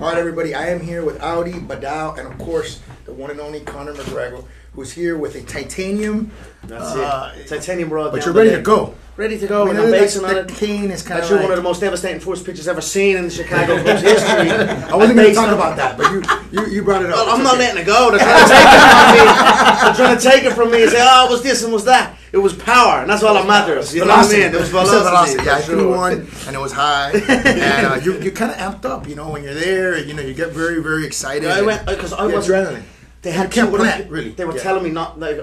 All right, everybody. I am here with Audi Badal, and of course, the one and only Conor McGregor, who's here with a titanium. That's uh, it. Titanium rod. But you're ready to go. Ready to go, I mean, and I'm basing on it. cane is kind That's of one of the most devastating force pitches ever seen in the Chicago Cubs history. I wasn't going to talk about that, but you, you, you brought it up. Well, I'm not letting it go. They're trying to take it from me. They're trying to take it from me and say, "Oh, it was this and was that." It was power, and that's all that matters. You know what I mean? It was velocity. Yeah, I for threw one, and it was high, and uh, you you kind of amped up. You know, when you're there, you know, you get very very excited. I went because I The was. adrenaline. They had two- plan, really. They were Yeah. telling me not like I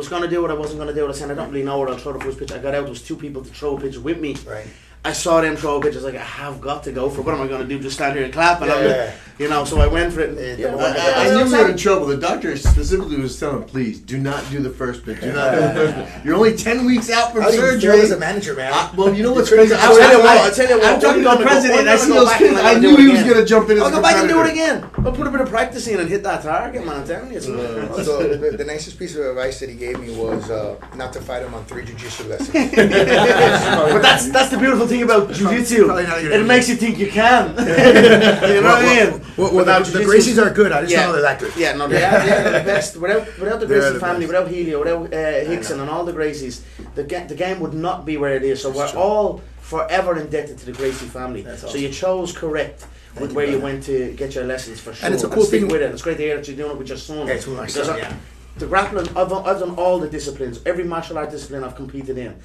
was going to do it. I wasn't going to do it. I said I don't really know what I'll throw the first pitch. I got out. There was two people to throw a pitch with me. Right. I saw them throw a pitch. I was like, I have got to go for. it. What am I going to do? Just stand here and clap? And Yeah, I'm, yeah. you know. So I went for it. Yeah, and- the I- I, I- knew we were in trouble. The doctor specifically was telling him, please, do not do the first pitch. Do not do the first pitch. You're only 10 weeks out from How do you feel surgery. as a manager, man? I- well, you know what's crazy? pretty- I, tell you what, I, I tell you what, I'm talking we're to the president. I see those kids. I knew he was going to jump in as I'll a go back and do it again. I'll put a bit of practice in and hit that target, man. I'm telling you. Uh, So the, the nicest piece of advice that he gave me was uh, not to fight him on three jujitsu lessons. but that's that's the beautiful thing about jiu-jitsu. Probably not gonna It makes you think you can. you know what I mean? Well, well, Without the, the Gracies are good. I just don't know they're that good. Yeah, no, they are, they are the best. Without without the They're Gracie the family, best. without Helio, without uh, Rickson, and all the Gracies, the ga- the game would not be where it is. So we're true. all forever indebted to the Gracie family. That's So awesome. you chose correct with you, where you went to get your lessons for sure. And it's a cool thing- with it. It's great to hear that you're doing it with your son. Yeah, it's with my son, yeah. The grappling, I've, I've done all the disciplines, every martial art discipline I've competed in.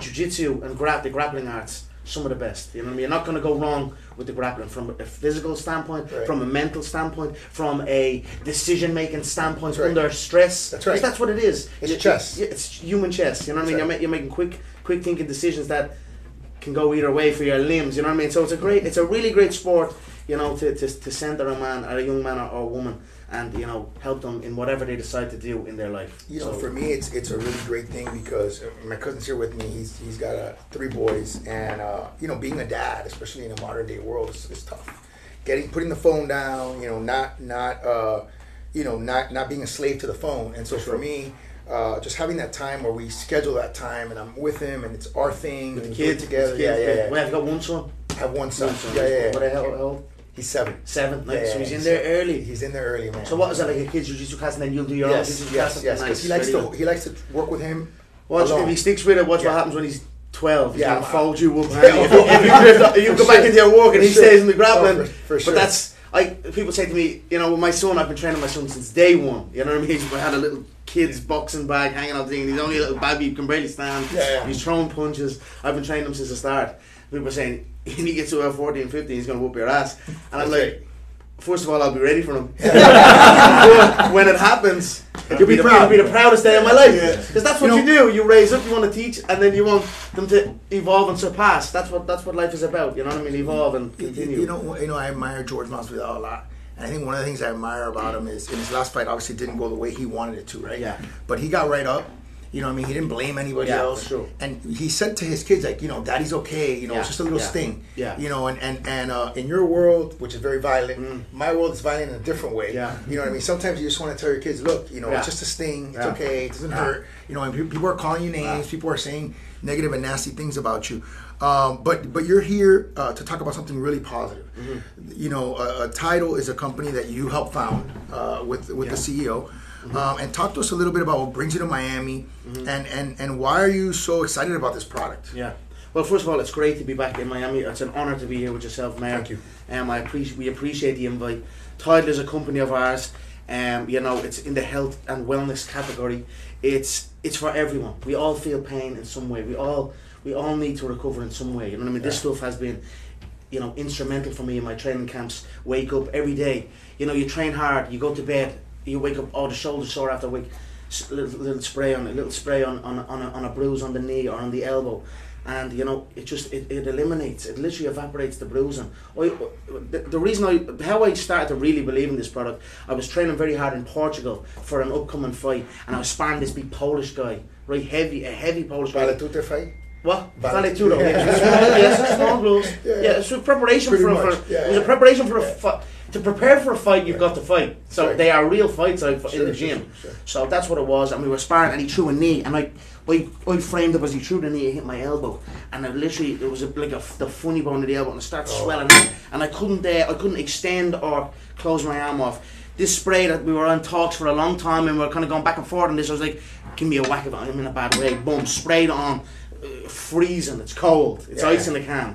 Jiu-jitsu and gra- the grappling arts, some of the best. You know what I mean? You're not going to go wrong with the grappling from a physical standpoint, Right. from a mental standpoint, from a decision-making standpoint, right. under stress. That's right. 'Cause That's what it is. It's You- chess. you- It's human chess. You know what I mean? That's You're, ma- you're making quick, quick thinking decisions that can go either way for your limbs. You know what I mean? So it's a great, it's a really great sport. You know, to, to, to center a man or a young man or, or woman, and you know, help them in whatever they decide to do in their life. You know, So- for me, it's it's a really great thing because uh, my cousin's here with me. He's he's got uh, three boys, and uh, you know, being a dad, especially in a modern day world, is, is tough. Getting putting the phone down, you know, not not uh, you know, not not being a slave to the phone. And so for me. Uh, just having that time where we schedule that time and I'm with him and it's our thing do it kids together. with Yeah, kids, yeah, yeah. We have got one son. I have one son. One son. Yeah, yeah, yeah. What the hell? He's seven. Seven. Like, Yeah, so he's in there seven. early. He's in there early, man. So what is that like a kids jiu-jitsu class, and then you'll do your own Yes, jiu-jitsu yes, class? yes. Because Nice. he likes to he likes to work with him. Watch alone. if he sticks with it. Watch Yeah. what happens when he's twelve. He's Yeah, gonna fold you up. If, you, if you drift, up, go back into your walk and he stays in the grappling. Oh, for- for sure. But that's like people say to me, you know, with my son, I've been training my son since day one. You know what I mean? He's had a little kid's boxing bag hanging out thing. He's only a little baby, he can barely stand. Yeah, yeah. He's throwing punches. I've been training him since the start. People are saying when he gets to about 14, 15, he's gonna whoop your ass. And I'm like. First of all, I'll be ready for him. but when it happens, you'll be, the, proud. you'll be the proudest day of my life. Yeah. Because that's You what know- you do. You raise up, you want to teach, and then you want them to evolve and surpass. That's what that's what life is about. You know what I mean? Evolve and You- continue. You know, you know, I admire George Masvidal a lot, and I think one of the things I admire about him is in his last fight, obviously didn't go the way he wanted it to, right? Yeah. But he got right up. You know, what I mean, he didn't blame anybody Yeah, else, sure. and he said to his kids, like, you know, Daddy's okay. You know, Yeah, it's just a little yeah, sting. yeah. You know, and and and uh, in your world, which is very violent, my world is violent in a different way. Mm. Yeah. You know what I mean? Sometimes you just want to tell your kids, look, you know, it's just a sting. It's okay. It doesn't hurt. You know, and pe- people are calling you names. People are saying negative and nasty things about you. Um, but but you're here uh, to talk about something really positive. Mm-hmm. You know, uh, Title is a company that you helped found uh, with with the CEO. Mm-hmm. Um, and talk to us a little bit about what brings you to Miami, and, and, and why are you so excited about this product? Yeah. Well, first of all, it's great to be back in Miami. It's an honour to be here with yourself, Mayor. Thank you. Um, I appreciate we appreciate the invite. Tidal is a company of ours. Um, you know, it's in the health and wellness category. It's it's for everyone. We all feel pain in some way. We all we all need to recover in some way. You know what I mean? This stuff has been, you know, instrumental for me in my training camps. Wake up every day. You know, you train hard. You go to bed. You wake up. Oh, the shoulder sore after a week. S- Little, little spray on a little spray on on on, a, on a bruise on the knee or on the elbow and you know it just it, it eliminates it literally evaporates the bruising I, the, the reason I how I started to really believe in this product I was training very hard in Portugal for an upcoming fight and I was sparring this big Polish guy right heavy a heavy Polish guy Vale Tudo fight? what? Vale Vale Tudo, Tudo. yeah. Small, yes, small. Yeah, Yeah, yeah. it's a preparation Pretty for, a- much. for Yeah, it was a preparation for a Yeah. fight. To prepare for a fight, you've got to fight. So Right. they are real fights out in Sure, the sure, gym. sure. So that's what it was, and we were sparring, and he threw a knee, and I I, I framed up as he threw the knee, it hit my elbow, and I literally it was a, like a, the funny bone of the elbow, and it started Oh. swelling, and I couldn't uh, I couldn't extend or close my arm off. This spray that we were on talks for a long time, and we were kind of going back and forth, and this I was like, give me a whack of it. I'm in a bad way. Boom, sprayed on, uh, freezing. It's cold. It's Yeah. ice in the can.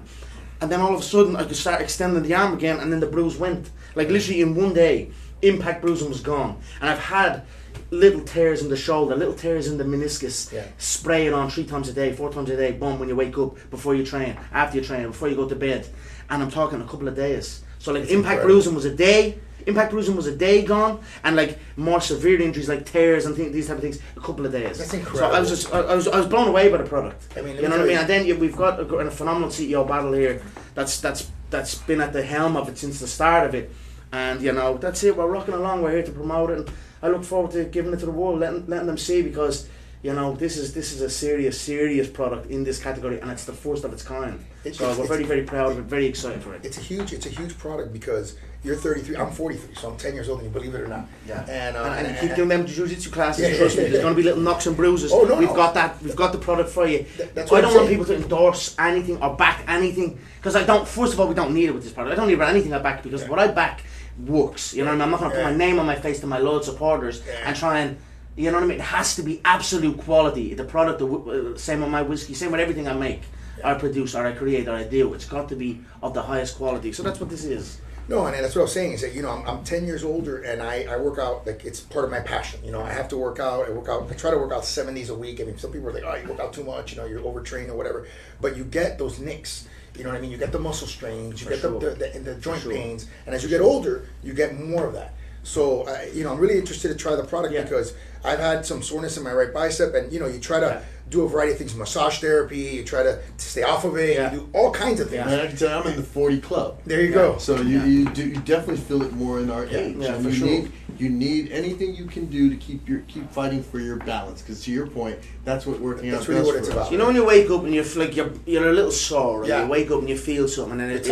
And then all of a sudden, I could start extending the arm again, and then the bruise went. Like literally in one day, impact bruising was gone. And I've had little tears in the shoulder, little tears in the meniscus. Yeah. Spray it on three times a day, four times a day. Boom, when you wake up, before you train, after you train, before you go to bed. And I'm talking a couple of days. So like That's impact incredible. bruising was a day. Impact bruising was a day gone, and like more severe injuries like tears and th- these type of things, a couple of days. That's incredible. So I was just, I, I was, I was blown away by the product. I mean, you know what I mean. And then you, we've got a, a phenomenal CEO battle here. That's that's that's been at the helm of it since the start of it, and you know that's it. We're rocking along. We're here to promote it, and I look forward to giving it to the world, letting letting them see because. You know, this is this is a serious, serious product in this category, and it's the first of its kind. It- so it's- we're it's- very, very proud of it, very excited for it. it's a huge it's a huge product because you're 33 i'm 43 so i'm 10 years older than you believe it or not Yeah. and, uh, and, and keep doing them jiu-jitsu classes. Yeah, trust yeah, me, yeah. there's going to be little knocks and bruises. Oh, no, we've no. got that. We've got the product for you. Th- that's I don't I'm want saying. people to endorse anything or back anything because I don't. First of all, we don't need it with this product. I don't need anything I back because what I back works. You know what I mean? I'm not going to put my name on my face to my loyal supporters and try and. You know what I mean? It has to be absolute quality. The product, the, uh, same with my whiskey, same with everything I make, I produce, or I create, or I do. It's got to be of the highest quality. So that's what this is. No, and that's what I was saying is that you know I'm, I'm 10 years older and I, I work out like it's part of my passion. You know I have to work out. I work out. I try to work out seven days a week. I mean some people are like, oh, you work out too much. You know you're overtrained or whatever. But you get those nicks. You know what I mean? You get the muscle strains. You For get sure. the, the, the, the joint sure. pains. And as you get older, you get more of that. So uh, you know I'm really interested to try the product Yeah. because I've had some soreness in my right bicep, and you know you try to Yeah. Do a variety of things, massage therapy. You try to stay off of it. Yeah. You do all kinds of things. Yeah. And I can tell you, I'm in the 40 club. There you go. So you, Yeah. you do you definitely feel it more in our Yeah. age. Yeah, and for you sure. need you need anything you can do to keep your keep fighting for your balance. Because to your point, that's what working That's out really does what for it's us. about. You know when you wake up and you're like you're you're a little sore, and Yeah. you wake up and you feel something, and it, It's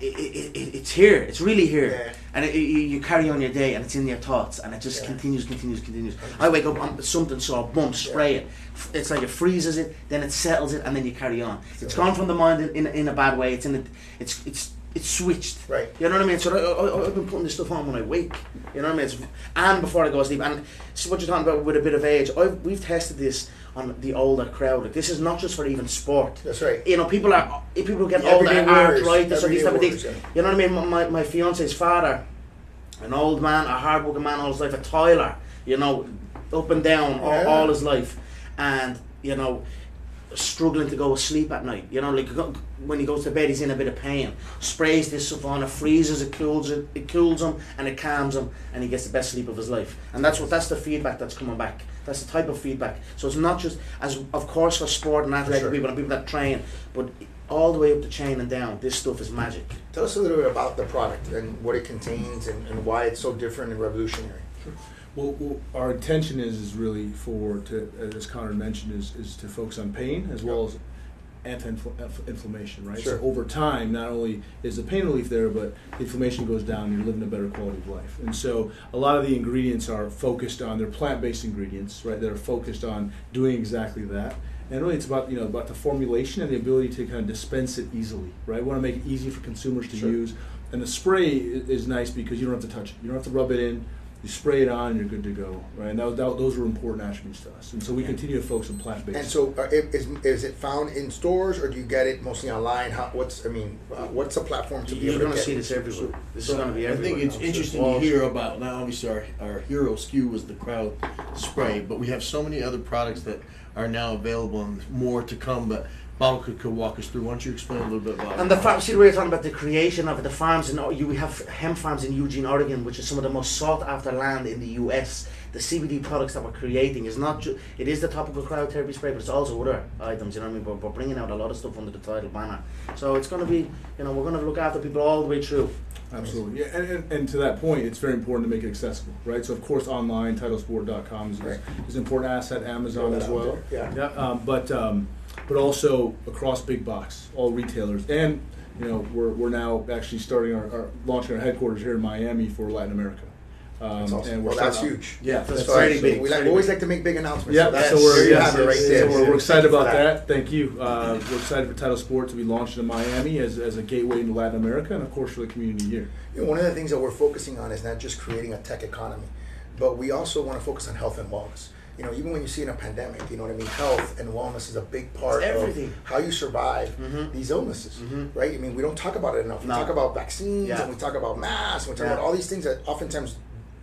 it, it, it, it- it's here. It's really here, Yeah. and it, you, you carry on your day, and it's in your thoughts, and it just Yeah. continues, continues, continues. I wake up, I'm something sore, boom, spray it. It's like it freezes it, then it settles it, and then you carry on. It's gone from the mind in, in, in a bad way. It's in a, it's it's it's switched. Right. You know what I mean? So I, I, I've been putting this stuff on when I wake. You know what I mean? It's, and before I go to sleep. And see what you're talking about with a bit of age. I've, we've tested this on the older crowd. Like, this is not just for even sport. That's right. You know, people are people get older, arthritis, or these type of things. yeah. You know what I mean? My, my, my fiance's father, an old man, a hard-working man all his life, a toiler. You know, up and down all, all his life, and you know, struggling to go to sleep at night. You know, like when he goes to bed, he's in a bit of pain. Sprays this stuff on, it freezes, it cools it, it cools him, and it calms him, and he gets the best sleep of his life. And that's what that's the feedback that's coming back. That's the type of feedback. So it's not just as of course for sport and athletic sure. people and people that train, but all the way up the chain and down. This stuff is magic. Tell us a little bit about the product and what it contains and, and why it's so different and revolutionary. Well, well, our intention is is really for to as Conor mentioned is is to focus on pain as well as anti-inflammation, uh, right? Sure. So over time, not only is the pain relief there, but the inflammation goes down. You're living a better quality of life. And so a lot of the ingredients are focused on they're plant-based ingredients, right? That are focused on doing exactly that. And really, it's about you know about the formulation and the ability to kind of dispense it easily, right? We want to make it easy for consumers to Sure. use. And the spray is nice because you don't have to touch it. You don't have to rub it in. You spray it on, and you're good to go, right? And that, that, those are important attributes to us. And so we continue to focus on plant-based. And so, uh, is, is it found in stores or do you get it mostly online? How, what's I mean, uh, what's the platform to be You're going to see this everywhere. This is going to be I think it's now. interesting Walls. to hear about. Now, obviously, our, our hero SKU was the cryo spray, but we have so many other products that are now available and more to come. But Bottle could, could walk us through. Why don't you explain a little bit about And it? the farm, see the way you're talking about the creation of the farms and you we have hemp farms in Eugene, Oregon, which is some of the most sought after land in the US. The CBD products that we're creating is not ju- it is the topical cryotherapy spray, but it's also other items. You know what I mean? We're, we're bringing out a lot of stuff under the title banner, so it's going to be you know we're going to look after people all the way through. Absolutely, yeah, and, and, and to that point, it's very important to make it accessible, right? So of course, online titlesport.com is, Right. is an important asset. Amazon Throw that as well, there, yeah. yeah. Um, but um, but also across big box, all retailers, and you know we're, we're now actually starting our, our launching our headquarters here in Miami for Latin America. Um, That's awesome. and we're well, that's huge. Yeah, that's That's very big. We, like, we always big. like to make big announcements. Yeah, so that's, so we're yes, it right yes, there. so we're, we're excited about for that. Thank you. Uh, we're excited for Title Sport to be launched in Miami as, as a gateway into Latin America, and of course for the community here. You know, one of the things that we're focusing on is not just creating a tech economy, but we also want to focus on health and wellness. You know, even when you see in a pandemic, you know what I mean. Health and wellness is a big part of everything. how you survive Mhm. these illnesses, Mhm. right? I mean, we don't talk about it enough. We No. talk about vaccines Yeah. and we talk about masks and we talk Yeah. about all these things that oftentimes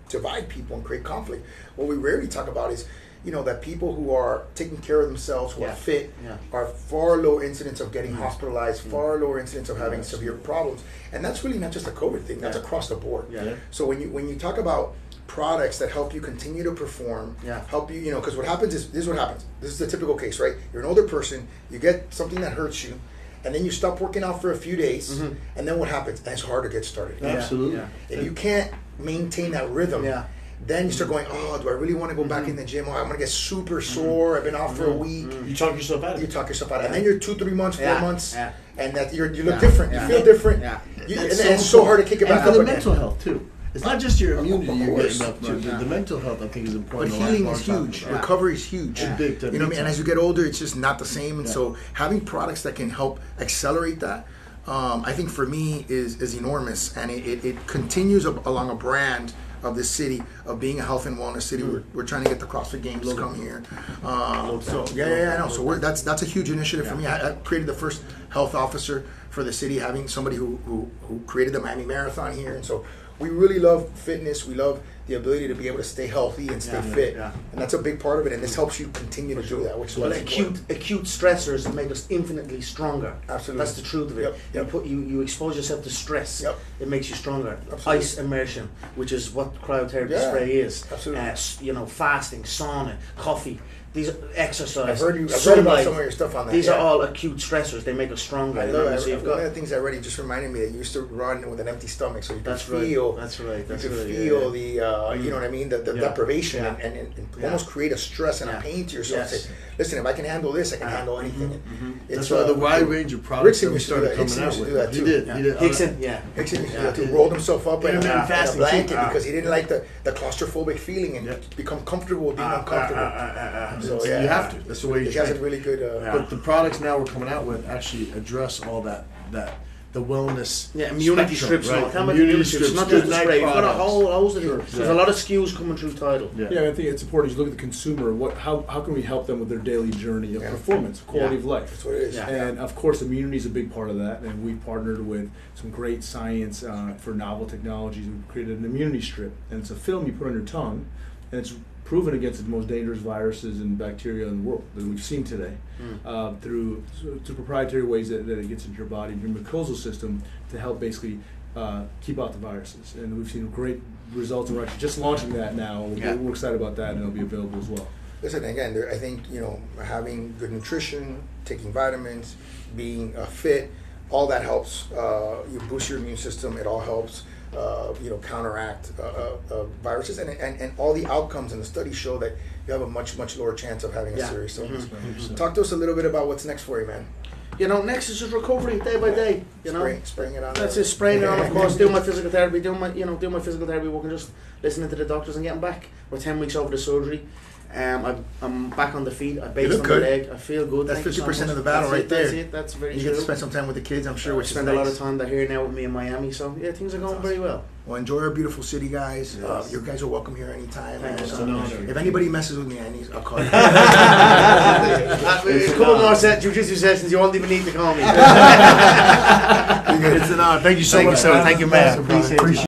divide people and create conflict. What we rarely talk about is, you know, that people who are taking care of themselves, who Yeah. are fit, are far lower incidence of getting Mhm. hospitalized, far lower incidence of having severe problems, and that's really not just a COVID thing. That's across the board. So when you when you talk about products that help you continue to perform, Yeah. help you, you know, because what happens is this is what happens. This is the typical case, right? You're an older person, you get something that hurts you, and then you stop working out for a few days, Mhm. and then what happens? And it's hard to get started. Yeah. Absolutely. Yeah. If you can't maintain that rhythm, Yeah. then you start going, oh, do I really want to go back Mhm. in the gym? Oh, I'm gonna get super sore. I've been off for a Mhm. week. Mhm. You talk yourself out of it. You it. talk yourself out, of it. and then you're two, three months, four Yeah. months, Yeah. and that you're, you look Yeah. different. Yeah. You feel different. Yeah. You, and, It's and it's so hard to kick it and back for up the again. mental health too. It's not just your Of immunity you're course. getting up to. Right. The, the mental health I think is important. But healing is huge. about. Yeah. Recovery is huge. Yeah. Big time. You know what I mean? And as you get older, it's just not the same. And Yeah. so having products that can help accelerate that, um, I think for me is is enormous, and it, it, it continues along a brand of this city of being a health and wellness city. We're, we're trying to get the CrossFit Games to come here. Um, so yeah, yeah, yeah, I know. So we're, that's that's a huge initiative for me. I, I created the first health officer for the city, having somebody who, who who created the Miami Marathon here, and so we really love fitness. We love the ability to be able to stay healthy and stay Yeah, fit, yeah. and that's a big part of it. And this helps you continue to do that, which is acute important. acute stressors make us infinitely stronger. Absolutely. That's the truth of it. Yep, You put you, you expose yourself to stress. Yep. It makes you stronger. Absolutely. Ice immersion, which is what cryotherapy Yeah, spray is. absolutely. Uh, you know, fasting, sauna, coffee. These exercise. I've heard you. I've read about some of your stuff on that. These are all acute stressors. They make us stronger. I love it. So you've One of the things I read, you just reminded me that you used to run with an empty stomach, so you could that's feel. right. That's right. That's you could right. feel the, uh, you know what I mean, the, the Yeah. deprivation, Yeah. and, and, and Yeah. almost create a stress and a pain to yourself. Yes. Say, listen, if I can handle this, I can Uh, handle anything. mhm, mhm. It's, That's why uh, the wide range of products Rickson that we used to do started coming Rickson out used to do that he too. did. Yeah. He did. Rickson, yeah. Rickson used to, do that too. rolled himself up in a, in a blanket too. because he didn't like the, the claustrophobic feeling and become comfortable being Uh, uh, uncomfortable. uh, uh, uh, uh. So, You yeah. have to. That's the way you he has a really good. Uh, But the products now we're coming out with actually address all that that the wellness. Yeah, immunity spectrum, strips. right? Right? Immunity, Immunity strips, strips, not just the spray. You've got a products. whole host of Sure, There's yeah. a lot of SKUs coming through title. Yeah. Yeah, I think it's important. You look at the consumer. What, how, how can we help them with their daily journey of Yeah. performance, quality Yeah. of life? that's what it is. Yeah. And of course, immunity is a big part of that. And we partnered with some great science uh, for novel technologies. We created an immunity strip, and it's a film you put on your tongue, and it's proven against the most dangerous viruses and bacteria in the world that we've seen today Mm. uh, through, through proprietary ways that, that it gets into your body, your mucosal system, to help basically uh, keep out the viruses. And we've seen great results. And we're actually just launching that now. We're, Yeah. we're excited about that, and it'll be available as well. Listen, again, there, I think you know having good nutrition, taking vitamins, being uh, fit, all that helps. Uh, you boost your immune system. It all helps. Uh, you know, counteract uh, uh, uh, viruses, and, and and all the outcomes and the studies show that you have a much much lower chance of having a Yeah. serious illness. Mhm. Talk to us a little bit about what's next for you, man. You know, next is just recovery day by day. You know, spraying, spraying it on. that's it. Spraying it on, of course. Doing my physical therapy, doing my you know doing my physical therapy work, and just listening to the doctors and getting back. We're ten weeks over the surgery. Um, I'm, I'm back on the feet. I based on good. the leg. I feel good. That's thank you so 50% of the battle That's right it, That's there. it. That's very You true. get to spend some time with the kids, I'm sure, I which spend nice. a lot of time. They're here now with me in Miami, so yeah, things are going very well. Well, enjoy our beautiful city, guys. Uh, you guys are welcome here anytime. Thank and, you uh, so much. If anybody messes with me, I need, I'll call you. a couple more set jiu-jitsu sessions. You won't even need to call me. It's an honor. Thank you so Thank you, much. sir. Thank you, man. Awesome, Appreciate it. Appreciate